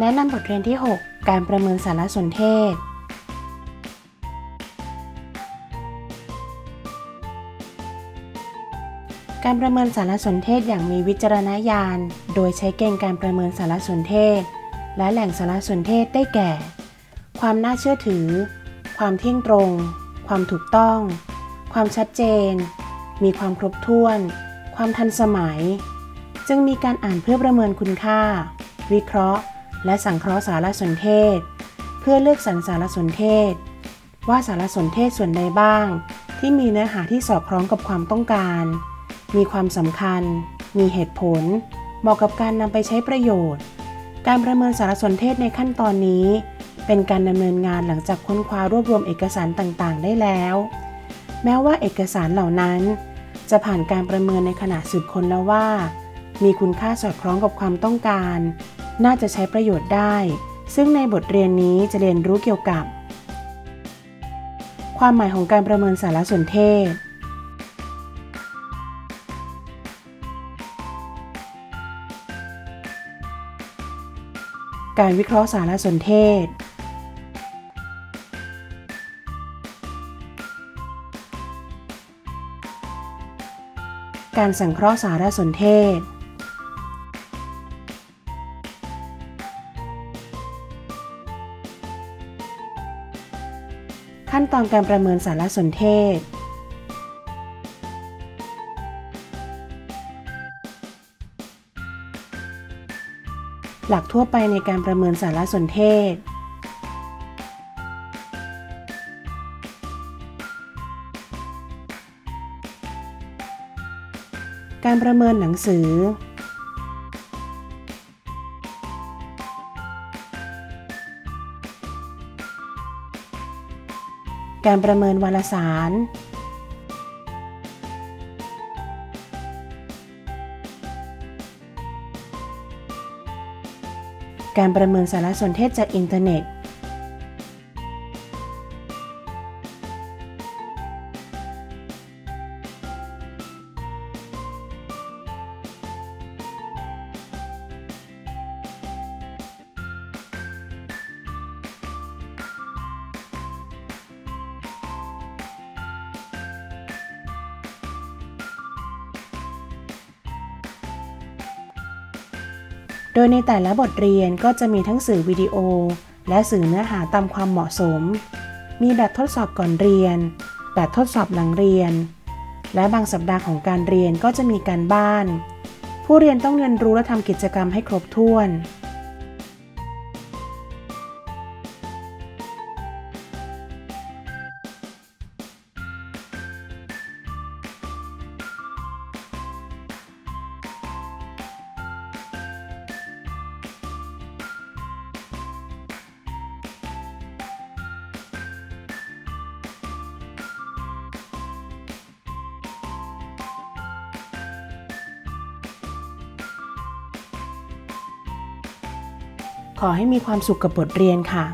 แนะนำบทเรียนที่ 6 การประเมินสารสนเทศ การประเมินสารสนเทศอย่างมีวิจารณญาณ โดยใช้เกณฑ์การประเมินสารสนเทศ และแหล่งสารสนเทศได้แก่ ความน่าเชื่อถือ ความเที่ยงตรง ความถูกต้อง ความชัดเจน มีความครบถ้วน ความทันสมัย จึงมีการอ่านเพื่อประเมินคุณค่า วิเคราะห์ และสังเคราะห์สารสนเทศ เพื่อเลือกสรรสารสนเทศ ว่าสารสนเทศส่วนใดบ้าง ที่มีเนื้อหาที่สอดคล้องกับความต้องการ มีความสำคัญ มีเหตุผล เหมาะกับการนำไปใช้ประโยชน์ การประเมินสารสนเทศในขั้นตอนนี้ เป็นการดำเนินงานหลังจากค้นคว้ารวบรวมเอกสารต่างๆ ได้แล้ว แม้ว่าเอกสารเหล่านั้น จะผ่านการประเมินในขณะสืบค้นแล้วว่ามีคุณค่าสอดคล้องกับความต้องการ น่าจะใช้ประโยชน์ได้ ซึ่งในบทเรียนนี้จะเรียนรู้เกี่ยวกับ ความหมายของการประเมินสารสนเทศ การวิเคราะห์สารสนเทศ การสังเคราะห์สารสนเทศ ขั้นตอนการประเมินสารสนเทศ หลักทั่วไปในการประเมินสารสนเทศ การประเมินหนังสือ การประเมินวารสาร การประเมินสารสนเทศจากอินเทอร์เน็ต โดยในแต่ละบทเรียนก็จะมีทั้งสื่อวิดีโอ และสื่อเนื้อหาตามความเหมาะสม มีแบบทดสอบก่อนเรียน แบบทดสอบหลังเรียน และบางสัปดาห์ของการเรียนก็จะมีการบ้าน ผู้เรียนต้องเรียนรู้และทำกิจกรรมให้ครบถ้วน ขอให้มีความสุขกับบทเรียนค่ะ